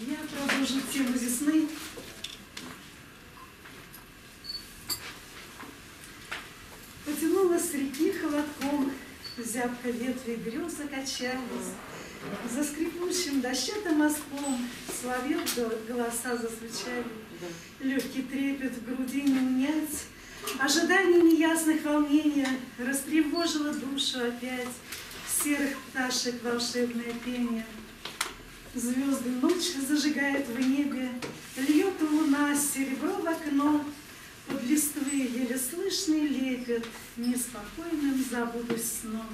Я продолжу тему весны. Потянула с реки холодком, Зябко ветви греза качались, За скрипучим дощатым мостком Соловьев голоса зазвучали, Легкий трепет в груди не унять, Ожидание неясных волнения Растревожило душу опять, Серых пташек волшебное пение. Звезды ночь зажигает в небе, Льет луна серебро в окно, Под листвы еле слышный лепет, Неспокойным забудусь сном.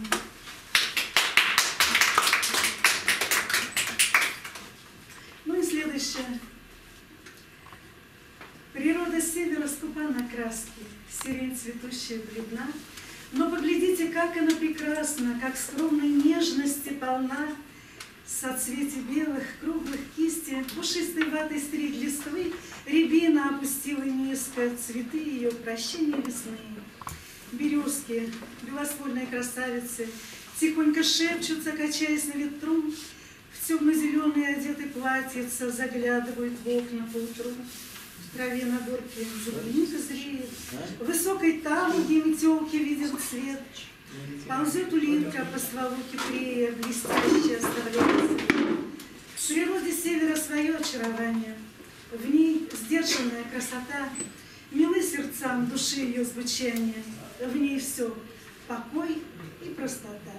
Ну и следующее. Природа севера скупа на краски, Сирень цветущая бледна, Но поглядите, как она прекрасна, Как скромной нежности полна, Соцвети белых, круглых кисти, Пушистой ватой стриг листвы, Рябина опустила низко, Цветы ее прощения весны. Березки, белоствольные красавицы, Тихонько шепчутся, качаясь на ветру, В темно-зеленые одеты платьица Заглядывают в окна поутру. В траве на горке земляника зреет, В высокой тамуге метелки видят цвет, Ползет улитка по стволу кипрея, блестяще оставляет след. В природе севера свое очарование, В ней сдержанная красота, Милы сердцам души ее звучание, В ней все покой и простота.